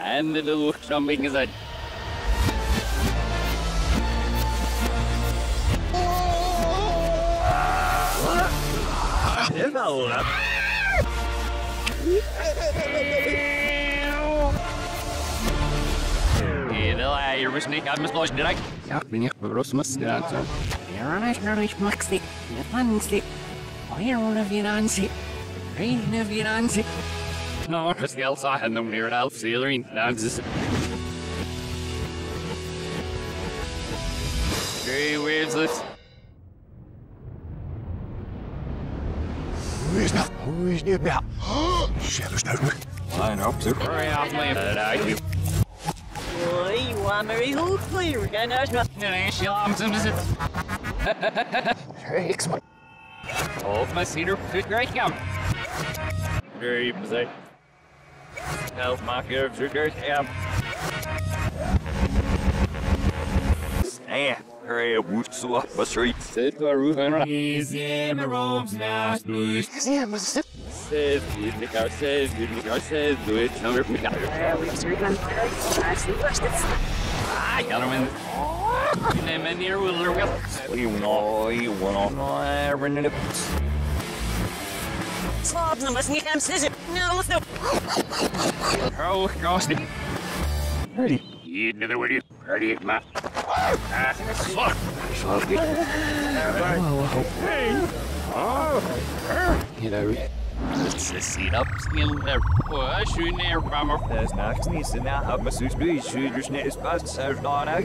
And det låg som inget sånt. Det var det. Vėlai ir vis neįkamis lošti direkt. Ja, minė, pabrausimas, gyvensiu. Ir anais noriu išmoksti, nepansi, o ir una viransi, reina viransi nancy? Rain of your nancy. No, det skal altså ha noe mer alf, sier inn. Danses. Hey, where's this? Hoe is dat? Hoe is dit? Ja. Zelfs nou. Line up, zo. Hurry off, man. That I do. Oi, Wamery Hoop, we're gonna not Nee, she alarms him to sit. Ik smaak. Hold my cedar, good great gum. Very possessed. Help my good, good gum. Stand. Hurry up, whoop, swap, my street. Sit for roof and He's in the room's now, blues. Ja, maar zit. says, you think I says, you think I says, do it, number me. I got him in. Ah, you name in here, we'll look up. You know, want to run it up. Slobs and listen, you can't scissor. No, let's go. Oh, gosh. Ready. You neither would you. Ready, man. Ah, fuck. You know, Let's sit up, skill there. Well, shooting there, bomber. There's not sneezing now, have my suits be, shoot your snake is fast, serve not out.